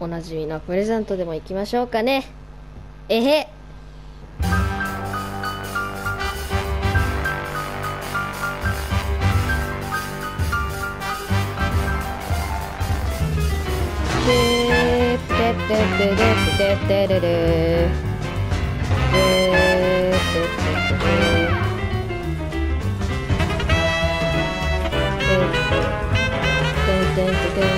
おなじみのプレゼントでもいきましょうかね。えへ。テテレテテレレテテテレテテテテ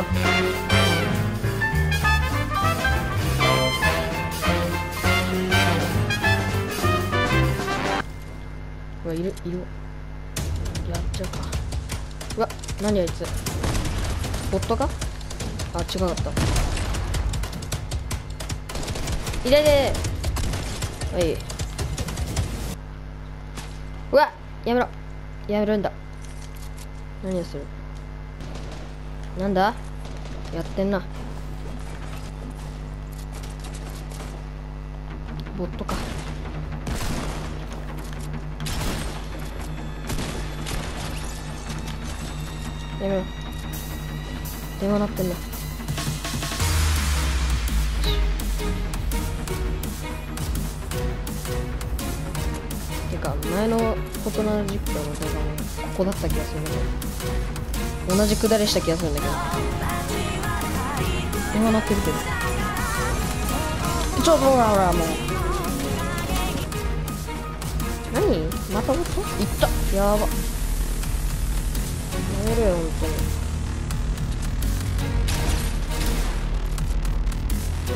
よ。うわいるいる。やっちゃうか。うわ何あいつ。ボットかあ違かった。いでではい。うわやめろ。やめるんだ。何をする？なんだ？やってんな。ボットか。やめろ電話鳴ってんな。てか前のことの実況の動画もここだった気がするんだけど。同じくだりした気がするんだけど。電話鳴ってるけど。ちょっとほらほらもう。何？またボットいった。やば。やめろよ本当に。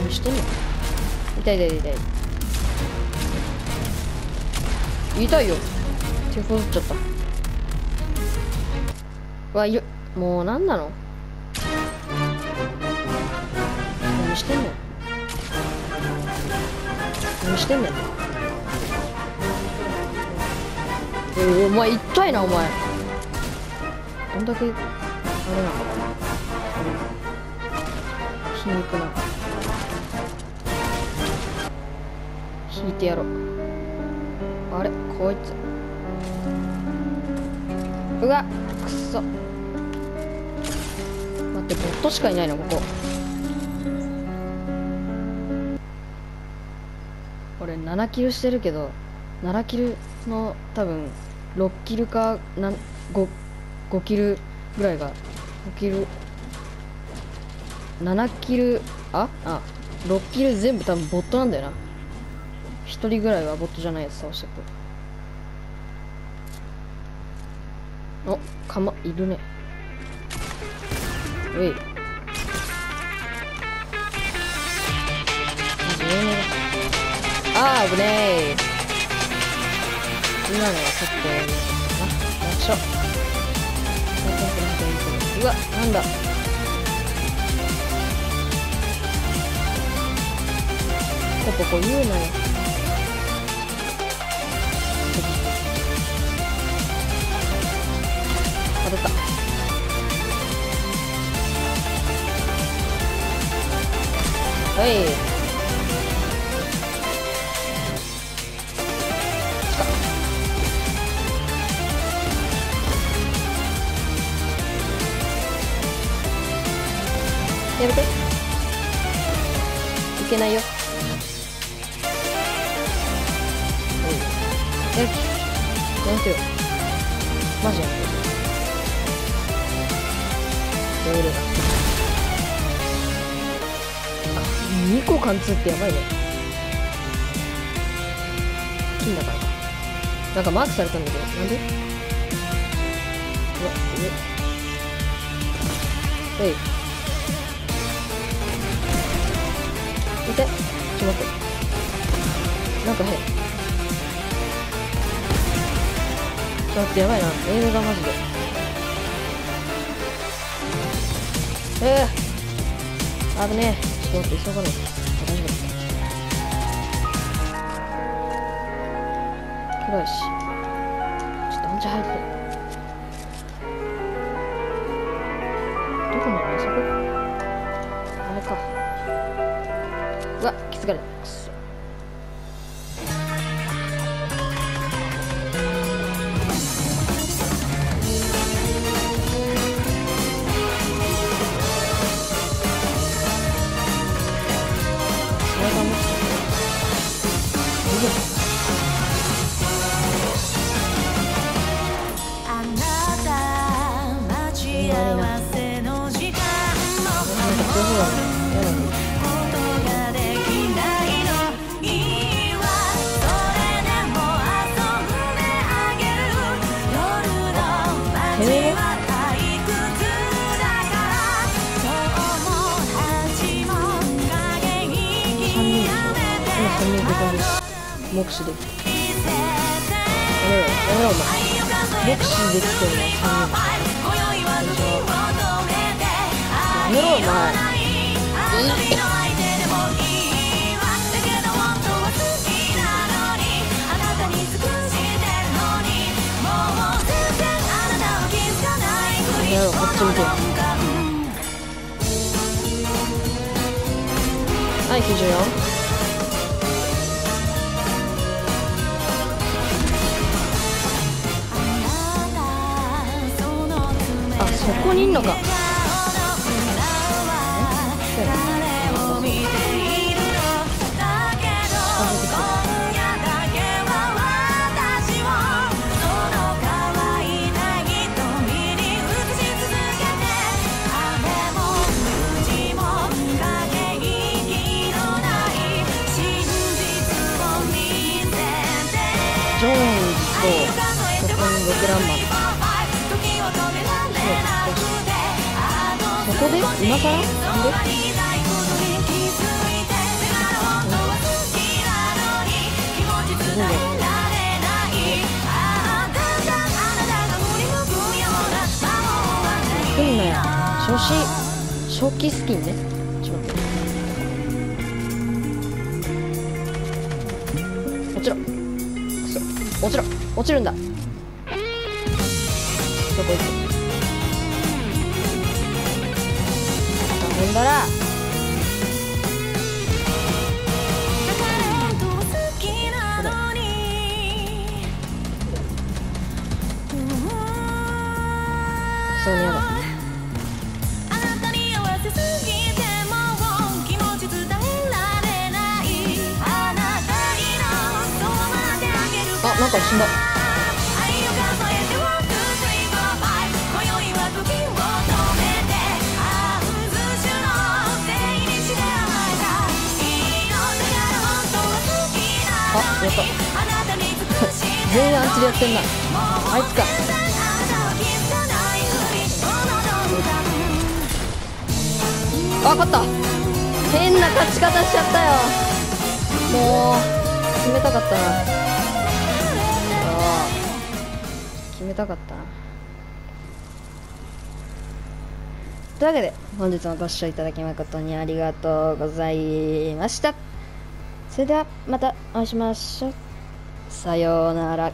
何してんの？痛い痛い痛い痛い。よ。手こずっちゃった。うわいるもう何なの？何してんの何してんねんおお前痛いなお前。どんだけあれなの皮肉な。引いてやろう。あれこいつ。うわくそ。待ってボットしかいないのここ。7キルしてるけど7キルの多分6キルか 5, 5キルぐらいが5キル7キルあ？あ6キル全部多分ボットなんだよな。1人ぐらいはボットじゃないやつ倒してくおかまいるね。おいあー危ねえ今のはちょっとな楽勝う。わなんだ。ポコポコ言うなよ。当たった。はい。やめて。いけないよ。うん。やめてよマジやめてやめるあ2個貫通ってやばいね。金だからか。なんかマークされたんだけど。なんで？うわ上え？い見てちょっと待って。なんか変。ちょっと待ってやばいな。エームがマジで。ええー、危ねえ。ちょっと待って急がない。あ大丈夫。暗いし。ちょっとアンチ入ってうわ気づかれた。くそスライダー目視できた。やめろよやめろお前。目視できてるのは3人やめろお前。やめろこっち見てはい94い真実を見せてジョーンズとそこに6ランマンそこで今更？なんで？来ん。なよ初期初期スキンねちょっと待って。落ちろくそ落ちろ落ちるんだどこ行くいあなたにのそばまであげるあなんか死んだなのにあなた全員アンチでやってんなあいつかあなた。は気づかった変な勝ち方しちゃったよ。もう決めたかった。な決めたかったなというわけで本日もご視聴いただき誠にありがとうございました。それではまたお会いしましょう。さようなら。